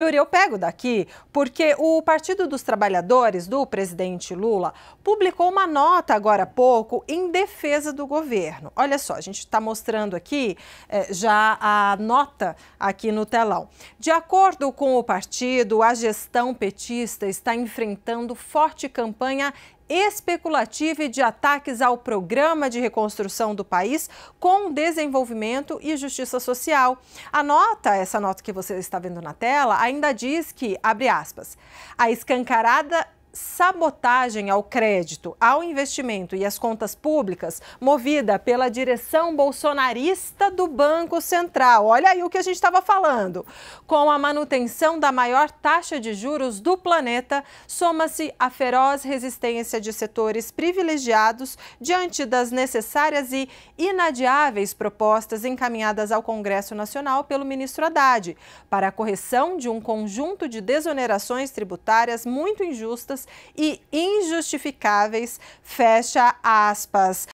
Eu pego daqui porque o Partido dos Trabalhadores do presidente Lula publicou uma nota agora há pouco em defesa do governo. Olha só, a gente está mostrando aqui eh, já a nota aqui no telão. De acordo com o partido, a gestão petista está enfrentando forte campanha especulativa e de ataques ao programa de reconstrução do país com desenvolvimento e justiça social. A nota, essa nota que você está vendo na tela, ainda diz que, abre aspas, a escancarada sabotagem ao crédito, ao investimento e às contas públicas, movida pela direção bolsonarista do Banco Central. Olha aí o que a gente estava falando. Com a manutenção da maior taxa de juros do planeta, soma-se a feroz resistência de setores privilegiados diante das necessárias e inadiáveis propostas encaminhadas ao Congresso Nacional pelo ministro Haddad para a correção de um conjunto de desonerações tributárias muito e injustificáveis, fecha aspas.